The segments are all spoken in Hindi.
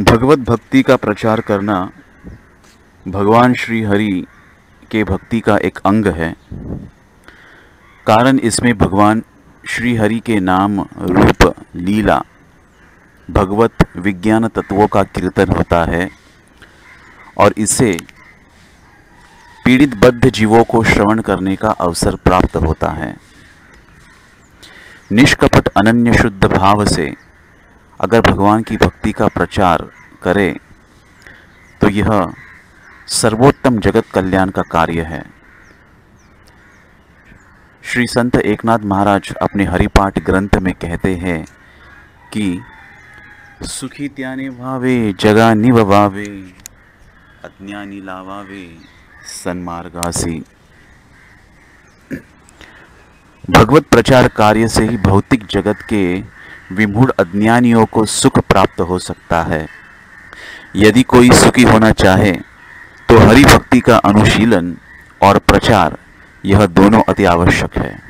भगवत भक्ति का प्रचार करना भगवान श्री हरि के भक्ति का एक अंग है। कारण इसमें भगवान श्री हरि के नाम रूप लीला, भगवत विज्ञान तत्वों का कीर्तन होता है और इससे पीड़ित बद्ध जीवों को श्रवण करने का अवसर प्राप्त होता है। निष्कपट अनन्य शुद्ध भाव से अगर भगवान की भक्ति का प्रचार करें तो यह सर्वोत्तम जगत कल्याण का कार्य है। श्री संत एकनाथ महाराज अपने हरिपाठ ग्रंथ में कहते हैं कि, सुखी त्याने भावे जगा निभावे अज्ञानी लावावे, सन्मार्गासी। भगवत प्रचार कार्य से ही भौतिक जगत के विमूढ़ अज्ञानियों को सुख प्राप्त हो सकता है। यदि कोई सुखी होना चाहे तो हरि भक्ति का अनुशीलन और प्रचार यह दोनों अति आवश्यक है।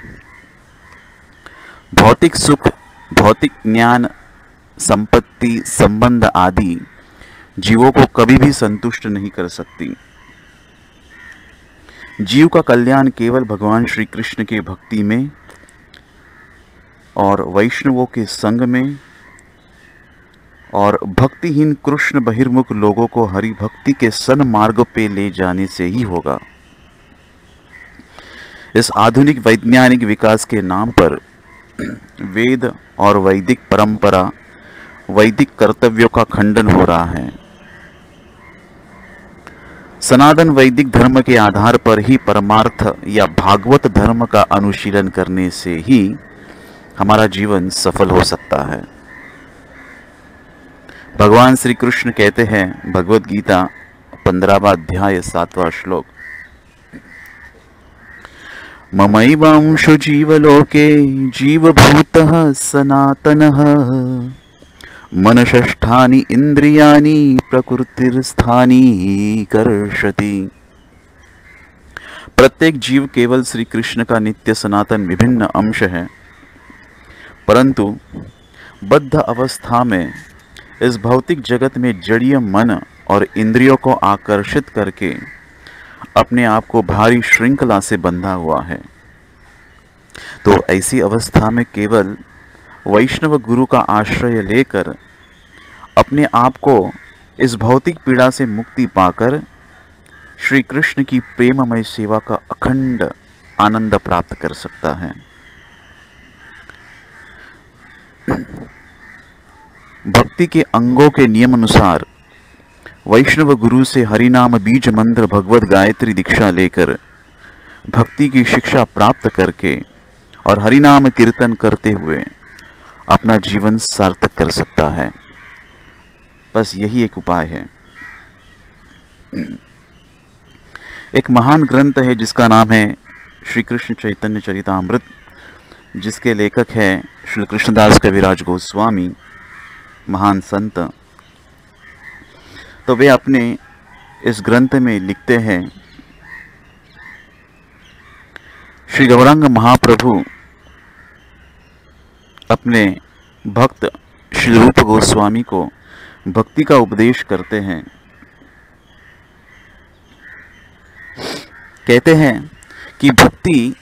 भौतिक सुख, भौतिक ज्ञान, संपत्ति, संबंध आदि जीवों को कभी भी संतुष्ट नहीं कर सकती। जीव का कल्याण केवल भगवान श्री कृष्ण के भक्ति में और वैष्णवों के संग में और भक्तिहीन कृष्ण बहिर्मुख लोगों को हरि भक्ति के सन मार्ग पे ले जाने से ही होगा। इस आधुनिक वैज्ञानिक विकास के नाम पर वेद और वैदिक परंपरा, वैदिक कर्तव्यों का खंडन हो रहा है। सनातन वैदिक धर्म के आधार पर ही परमार्थ या भागवत धर्म का अनुशीलन करने से ही हमारा जीवन सफल हो सकता है। भगवान श्री कृष्ण कहते हैं भगवत गीता, पंद्रहवा अध्याय, सातवां श्लोक। ममैवांशो जीवलोके, जीवभूतः सनातनः। मनषष्ठानि इन्द्रियाणि प्रकृतिस्थानी कर्षति प्रत्येक जीव केवल श्री कृष्ण का नित्य सनातन विभिन्न अंश है। परंतु बद्ध अवस्था में इस भौतिक जगत में जड़ीय मन और इंद्रियों को आकर्षित करके अपने आप को भारी श्रृंखला से बंधा हुआ है। तो ऐसी अवस्था में केवल वैष्णव गुरु का आश्रय लेकर अपने आप को इस भौतिक पीड़ा से मुक्ति पाकर श्री कृष्ण की प्रेममय सेवा का अखंड आनंद प्राप्त कर सकता है। भक्ति के अंगों के नियम अनुसार वैष्णव गुरु से हरिनाम बीज मंत्र भगवत गायत्री दीक्षा लेकर भक्ति की शिक्षा प्राप्त करके और हरिनाम कीर्तन करते हुए अपना जीवन सार्थक कर सकता है। बस यही एक उपाय है। एक महान ग्रंथ है जिसका नाम है श्री कृष्ण चैतन्य चरितामृत। जिसके लेखक हैं श्री कृष्णदास कविराज गोस्वामी, महान संत। तो वे अपने इस ग्रंथ में लिखते हैं, श्री गौरांग महाप्रभु अपने भक्त श्री रूप गोस्वामी को भक्ति का उपदेश करते हैं। कहते हैं कि भक्ति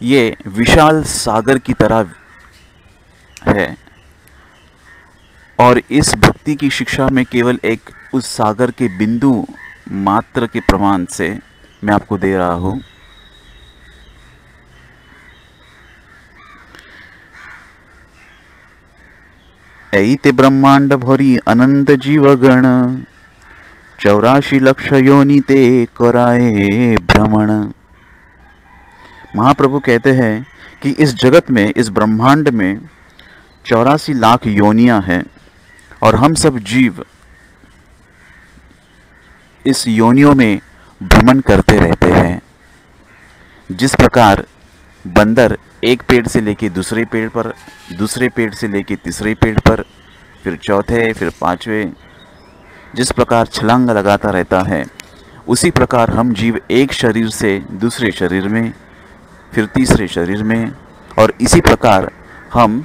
ये विशाल सागर की तरह है। और इस भक्ति की शिक्षा में केवल एक उस सागर के बिंदु मात्र के प्रमाण से मैं आपको दे रहा हूँ। ऐते ब्रह्मांड भरी अनंत जीवगण चौराशी लक्ष योनि ते कराए भ्रमण। महाप्रभु कहते हैं कि इस जगत में, इस ब्रह्मांड में चौरासी लाख योनियाँ हैं और हम सब जीव इस योनियों में भ्रमण करते रहते हैं। जिस प्रकार बंदर एक पेड़ से लेके दूसरे पेड़ पर, दूसरे पेड़ से लेके तीसरे पेड़ पर, फिर चौथे, फिर पाँचवें, जिस प्रकार छलांग लगाता रहता है, उसी प्रकार हम जीव एक शरीर से दूसरे शरीर में फिर तीसरे शरीर में। और इसी प्रकार हम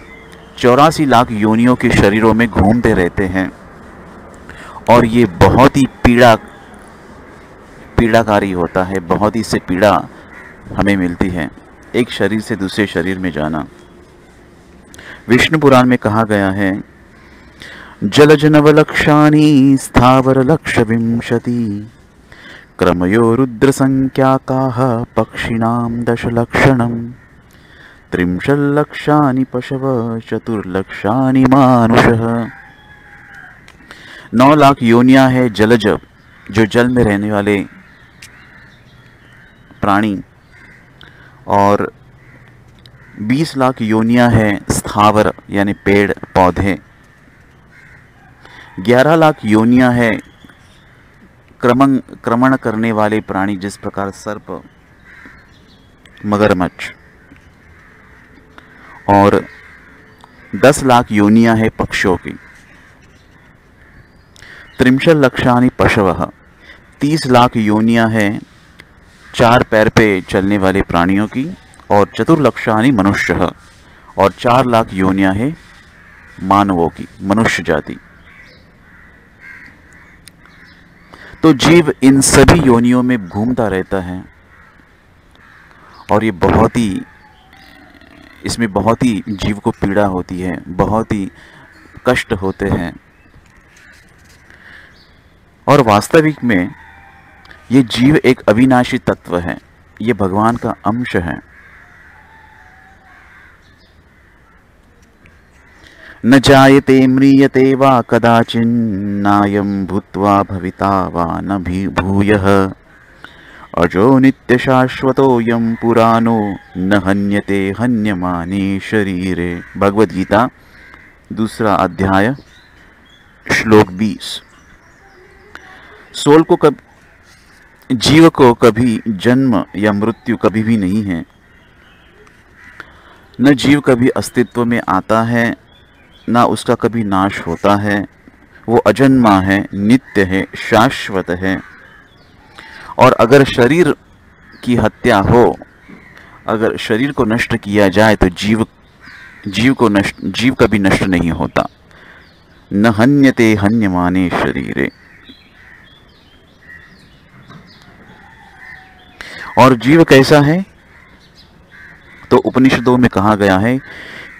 चौरासी लाख योनियों के शरीरों में घूमते रहते हैं। और ये बहुत ही पीड़ा, पीड़ाकारी होता है, बहुत ही से पीड़ा हमें मिलती है, एक शरीर से दूसरे शरीर में जाना। विष्णु पुराण में कहा गया है, जलजनवलक्षाणी स्थावर लक्ष विंशति। क्रमयो रुद्र संख्याकाः पक्षिणां दशलक्षणं त्रिंशल्लक्षानि पशव चतुर्लक्षानि मानुषः। नौ लाख योनिया है जलज, जो जल में रहने वाले प्राणी। और 20 लाख योनिया है स्थावर, यानी पेड़, पौधे। 11 लाख योनिया है क्रमण क्रमण करने वाले प्राणी जिस प्रकार सर्प, मगरमच्छ, और 10 लाख योनिया है पक्षियों की। त्रिंशल लक्षानी पशव, तीस लाख योनिया है चार पैर पे चलने वाले प्राणियों की, और चतुर्लक्षानी मनुष्य, और चार लाख योनिया है मानवों की, मनुष्य जाति। तो जीव इन सभी योनियों में घूमता रहता है। और ये बहुत ही, इसमें बहुत ही जीव को पीड़ा होती है, बहुत ही कष्ट होते हैं। और वास्तविक में ये जीव एक अविनाशी तत्व है, ये भगवान का अंश है। न जायते म्रियते वा कदाचिन्नायं भूत्वा भविता वा न भी भूयः। अजो नित्यशाश्वतोऽयं पुराणो न हन्यते हन्यमाने शरीरे। भगवद गीता दूसरा अध्याय, श्लोक बीस। सोल को कब, जीव को कभी जन्म या मृत्यु कभी भी नहीं है। न जीव कभी अस्तित्व में आता है न उसका कभी नाश होता है। वो अजन्मा है, नित्य है, शाश्वत है। और अगर शरीर की हत्या हो, अगर शरीर को नष्ट किया जाए तो जीव जीव को नष्ट, जीव कभी नष्ट नहीं होता। न हन्यते हन्यमाने शरीरे। और जीव कैसा है? तो उपनिषदों में कहा गया है,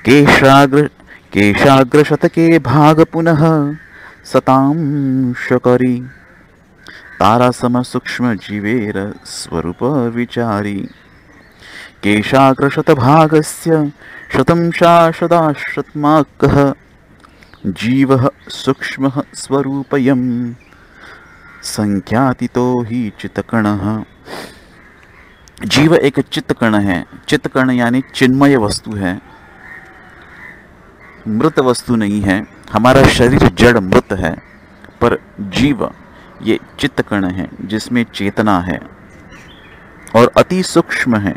केशाग्र केशाग्र शतके भाग पुनः सताम शकरी। तारा सम सूक्ष्म जीवेर स्वरूप विचारी केशाग्र शत जीवः सूक्ष्मः स्वरूपयं संख्यातितो हि चितकणः जीव एक चित्त कण है। चित्त कण यानी चिन्मय वस्तु है। मृत वस्तु नहीं है, हमारा शरीर जड़ मृत है, पर जीव ये चित्त कण है, जिसमें चेतना है और अति सूक्ष्म है।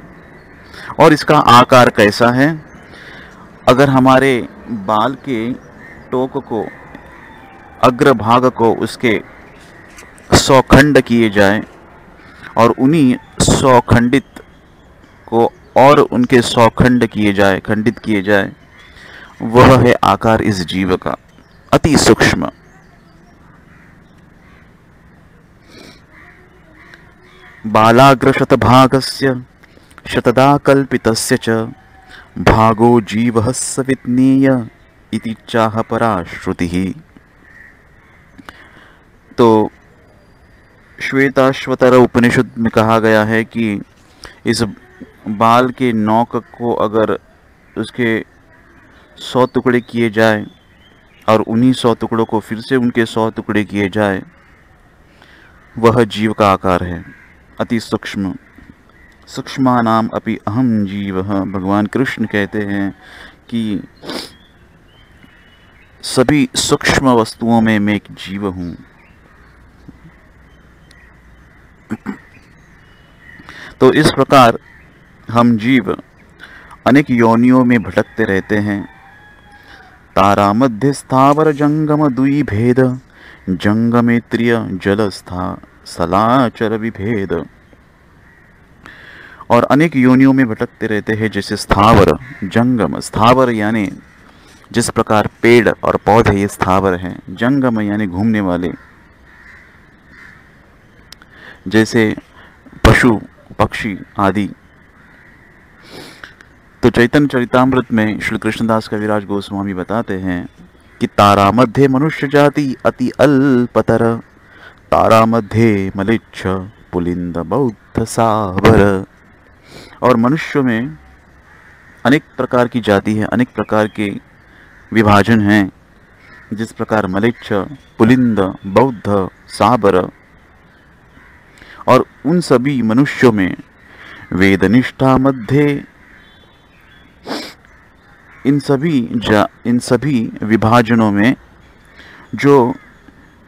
और इसका आकार कैसा है? अगर हमारे बाल के टोक को, अग्रभाग को उसके सौखंड किए जाए और उन्हीं सौ खंडित को और उनके सौ खंड किए जाए, खंडित किए जाए वह है आकार इस जीव का, अति सूक्ष्म। बालाग्रशतभागस्य शतदा कल्पितस्य च भागो जीवः सविज्ञेय चाह परा श्रुति तो श्वेताश्वतर उपनिषद में कहा गया है कि इस बाल के नौक को अगर उसके सौ टुकड़े किए जाए और उन्हीं सौ टुकड़ों को फिर से उनके सौ टुकड़े किए जाए, वह जीव का आकार है, अति सूक्ष्म। सूक्ष्म नाम अपि अहम जीव। भगवान कृष्ण कहते हैं कि सभी सूक्ष्म वस्तुओं में मैं एक जीव हूँ। तो इस प्रकार हम जीव अनेक योनियों में भटकते रहते हैं। तारा मध्य स्थावर जंगम दुई भेद जंगमेत्रिय जलस्था सलाचर विभेद और अनेक योनियों में भटकते रहते हैं जैसे स्थावर, जंगम। स्थावर यानी जिस प्रकार पेड़ और पौधे ये स्थावर हैं, जंगम यानी घूमने वाले। जैसे पशु, पक्षी आदि तो चैतन्य चरितामृत में श्री कृष्णदास कविराज गोस्वामी बताते हैं कि तारा मध्य मनुष्य जाति अति अल्पतर। तारा मध्य मलिच्छ पुलिंद बौद्ध सावर। और मनुष्यों में अनेक प्रकार की जाति है, अनेक प्रकार के विभाजन हैं। जिस प्रकार मलिच्छ, पुलिंद, बौद्ध साबर और उन सभी मनुष्यों में वेदनिष्ठा मध्य इन सभी जा, इन सभी विभाजनों में जो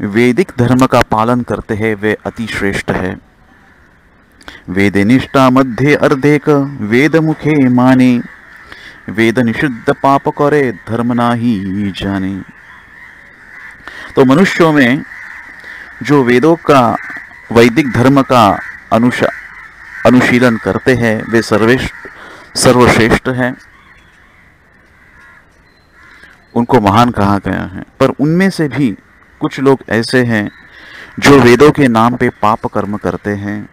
वैदिक धर्म का पालन करते हैं, वे अति श्रेष्ठ है। वेदनिष्ठा मध्य अर्धेक वेद मुखे माने। वेद निषिद्ध पाप करे, धर्म ना ही जाने। तो मनुष्यों में जो वेदों का, वैदिक धर्म का अनुशा, अनुशीलन करते हैं, वे सर्वेश्ठ सर्वश्रेष्ठ है। उनको महान कहा गया है। पर उनमें से भी कुछ लोग ऐसे हैं जो वेदों के नाम पे पाप कर्म करते हैं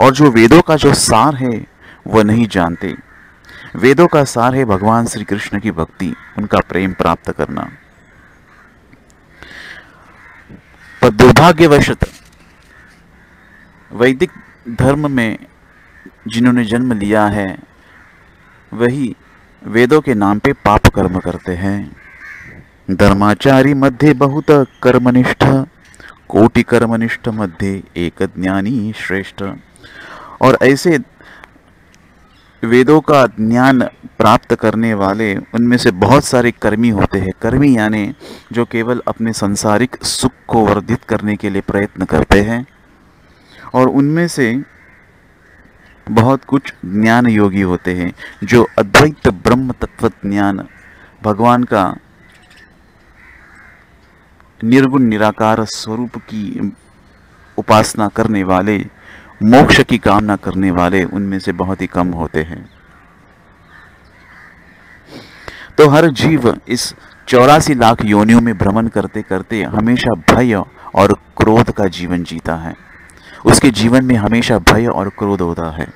और जो वेदों का जो सार है, वह नहीं जानते। वेदों का सार है भगवान श्री कृष्ण की भक्ति, उनका प्रेम प्राप्त करना। पर दुर्भाग्यवशत वैदिक धर्म में जिन्होंने जन्म लिया है, वही वेदों के नाम पे पाप कर्म करते हैं। धर्माचारी मध्य बहुत कर्मनिष्ठ, कोटि कर्मनिष्ठ मध्य एक ज्ञानी श्रेष्ठ। और ऐसे वेदों का ज्ञान प्राप्त करने वाले, उनमें से बहुत सारे कर्मी होते हैं। कर्मी यानी जो केवल अपने संसारिक सुख को वर्धित करने के लिए प्रयत्न करते हैं। और उनमें से बहुत कुछ ज्ञान योगी होते हैं, जो अद्वैत ब्रह्म तत्व ज्ञान भगवान का निर्गुण निराकार स्वरूप की उपासना करने वाले, मोक्ष की कामना करने वाले उनमें से बहुत ही कम होते हैं। तो हर जीव इस चौरासी लाख योनियों में भ्रमण करते करते हमेशा भय और क्रोध का जीवन जीता है। उसके जीवन में हमेशा भय और क्रोध होता है।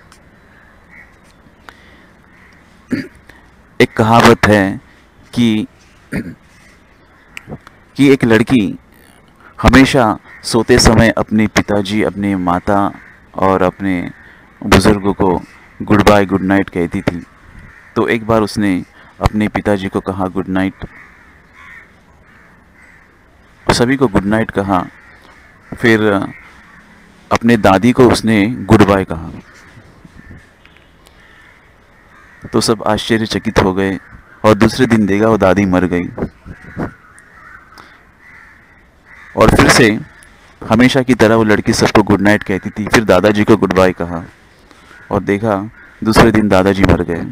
एक कहावत है कि कि एक लड़की हमेशा सोते समय अपने पिताजी, अपने माता और अपने बुज़ुर्गों को गुड बाय, गुड नाइट कहती थी। तो एक बार उसने अपने पिताजी को कहा, गुड नाइट। सभी को गुड नाइट कहा। फिर अपने दादी को उसने गुड बाय कहा। तो सब आश्चर्यचकित हो गए और दूसरे दिन देगा वो दादी मर गई। और फिर से हमेशा की तरह वो लड़की सबको गुड नाइट कहती थी, फिर दादाजी को गुड बाय कहा और देखा दूसरे दिन दादाजी मर गए।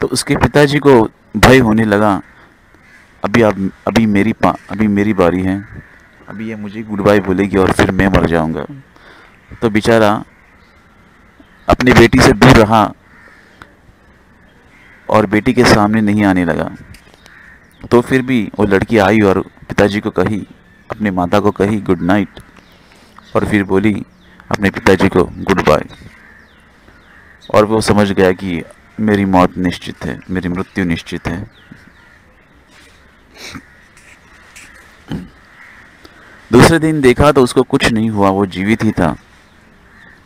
तो उसके पिताजी को भय होने लगा, अभी अब अभी मेरी पा, अभी मेरी बारी है। अभी ये मुझे गुड बाय बोलेगी और फिर मैं मर जाऊँगा। तो बेचारा अपनी बेटी से दूर रहा और बेटी के सामने नहीं आने लगा। तो फिर भी वो लड़की आई और पिताजी को कही, अपने माता को कही गुड नाइट और फिर बोली, अपने पिताजी को गुड बाय और वो समझ गया कि मेरी मौत निश्चित है, मेरी मृत्यु निश्चित है। दूसरे दिन देखा तो उसको कुछ नहीं हुआ, वो जीवित ही था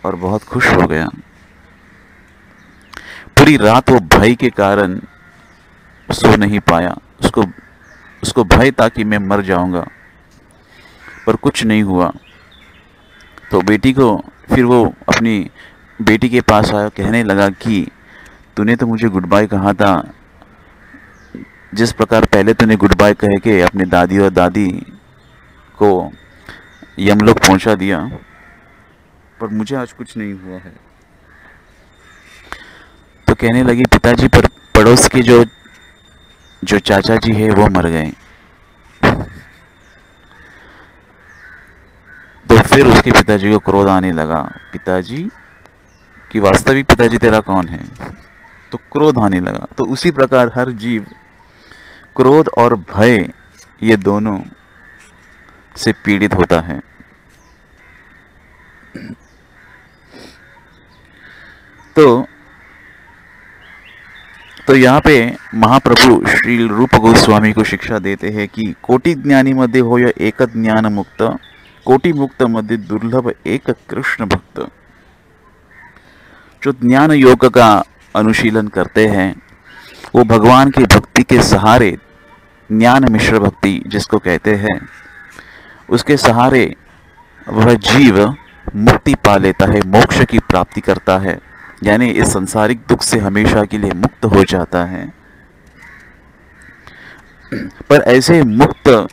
और बहुत खुश हो गया। पूरी रात वो भय के कारण सो नहीं पाया। उसको उसको भय था कि मैं मर जाऊँगा, पर कुछ नहीं हुआ। तो बेटी को फिर वो अपनी बेटी के पास आया, कहने लगा कि, तूने तो मुझे गुड बाय कहा था। जिस प्रकार पहले तूने गुड बाय कह के अपने दादी और दादी को यमलोक पहुँचा दिया। पर मुझे आज कुछ नहीं हुआ है। तो कहने लगी पिताजी पर पड़ोस के जो जो चाचा जी है वो मर गए। तो फिर उसके पिताजी को क्रोध आने लगा। पिताजी कि वास्तविक पिताजी तेरा कौन है? तो क्रोध आने लगा। तो उसी प्रकार हर जीव क्रोध और भय ये दोनों से पीड़ित होता है। तो तो यहाँ पे महाप्रभु श्री रूप गोस्वामी को शिक्षा देते हैं कि कोटि ज्ञानी मध्य हो या एक ज्ञान मुक्त, कोटि मुक्त मध्य दुर्लभ एक कृष्ण भक्त। जो ज्ञान योग का अनुशीलन करते हैं, वो भगवान की भक्ति के सहारे ज्ञान मिश्र भक्ति जिसको कहते हैं उसके सहारे वह जीव मुक्ति पा लेता है, मोक्ष की प्राप्ति करता है। यानी इस संसारिक दुख से हमेशा के लिए मुक्त हो जाता है। पर ऐसे मुक्त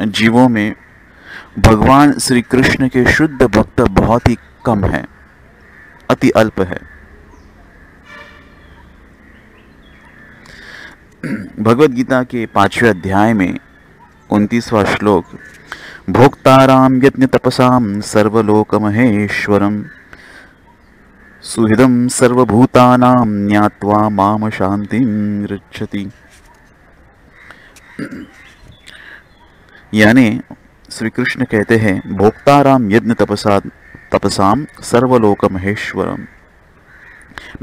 जीवों में भगवान श्री कृष्ण के शुद्ध भक्त बहुत ही कम है, अति अल्प है। भगवत गीता के पाँचवें अध्याय में उनतीसवा श्लोक भोक्ताराम यज्ञ तपसाम सर्वलोक महेश्वरम सुहृदं सर्वभूतानां ज्ञात्वा माम शांतिं गच्छति यानी श्री कृष्ण कहते हैं भोक्ताराम यज्ञ तपसा तपसाम सर्वलोक महेश्वरम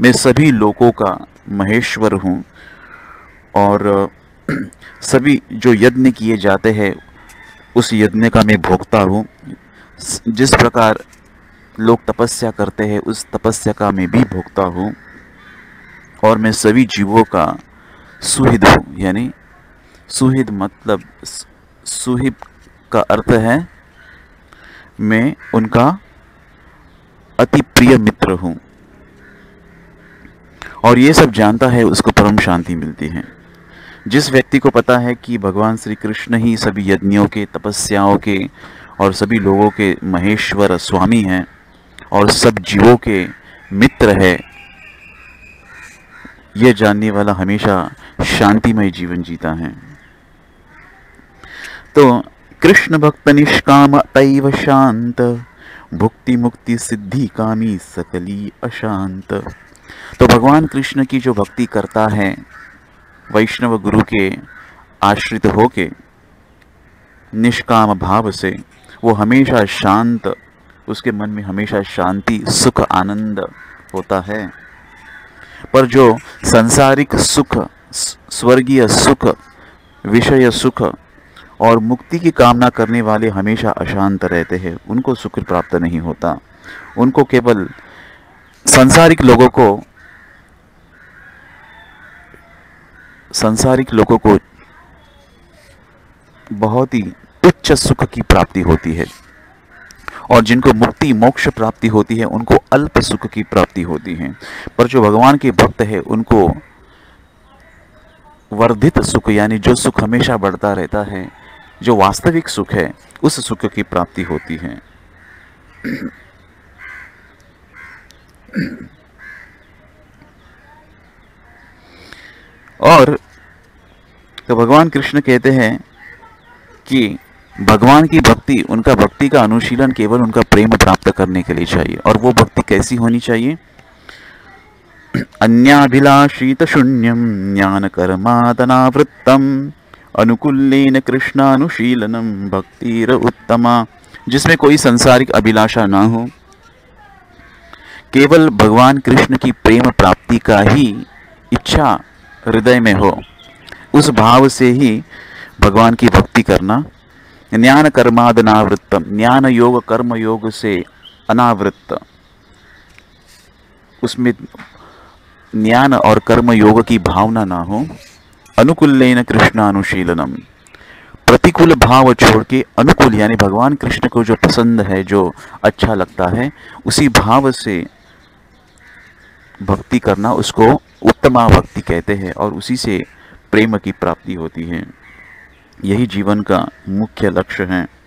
मैं सभी लोकों का महेश्वर हूँ और सभी जो यज्ञ किए जाते हैं उस यज्ञ का मैं भोगता हूँ। जिस प्रकार लोग तपस्या करते हैं, उस तपस्या का मैं भी भोगता हूँ। और मैं सभी जीवों का सुहिद हूँ, यानी सुहिद मतलब सुहिब का अर्थ है, मैं उनका अति प्रिय मित्र हूँ। और ये सब जानता है, उसको परम शांति मिलती है। जिस व्यक्ति को पता है कि भगवान श्री कृष्ण ही सभी यज्ञों के, तपस्याओं के और सभी लोगों के महेश्वर स्वामी हैं और सब जीवों के मित्र है, यह जानने वाला हमेशा शांतिमय जीवन जीता है। तो कृष्ण भक्त निष्काम तैव शांत भुक्ति मुक्ति सिद्धि कामी सकली अशांत। तो भगवान कृष्ण की जो भक्ति करता है वैष्णव गुरु के आश्रित होके निष्काम भाव से वो हमेशा शांत, उसके मन में हमेशा शांति, सुख, आनंद होता है। पर जो संसारिक सुख, स्वर्गीय सुख, विषय सुख और मुक्ति की कामना करने वाले हमेशा अशांत रहते हैं, उनको सुख प्राप्त नहीं होता। उनको केवल संसारिक लोगों को संसारिक लोगों को बहुत ही उच्च सुख की प्राप्ति होती है। और जिनको मुक्ति, मोक्ष प्राप्ति होती है, उनको अल्प सुख की प्राप्ति होती है। पर जो भगवान के भक्त है, उनको वर्धित सुख, यानी जो सुख हमेशा बढ़ता रहता है, जो वास्तविक सुख है, उस सुख की प्राप्ति होती है। और तो भगवान कृष्ण कहते हैं कि भगवान की भक्ति, उनका भक्ति का अनुशीलन केवल उनका प्रेम प्राप्त करने के लिए चाहिए। और वो भक्ति कैसी होनी चाहिए? अन्याभिलाषित शून्यम ज्ञान कर्मादनावृत्तम अनुकूलन कृष्णानुशीलनम भक्तिर उत्तमा। जिसमें कोई संसारिक अभिलाषा ना हो, केवल भगवान कृष्ण की प्रेम प्राप्ति का ही इच्छा हृदय में हो, उस भाव से ही भगवान की भक्ति करना। ज्ञान कर्माद अनावृत्तम ज्ञान योग कर्म योग से अनावृत्त। उसमें ज्ञान और कर्म योग की भावना ना हो। अनुकूल कृष्ण अनुशीलनम प्रतिकूल भाव छोड़ के अनुकूल, यानी भगवान कृष्ण को जो पसंद है, जो अच्छा लगता है, उसी भाव से भक्ति करना उसको उत्तमा भक्ति कहते हैं और उसी से प्रेम की प्राप्ति होती है। यही जीवन का मुख्य लक्ष्य है।